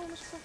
солнышко.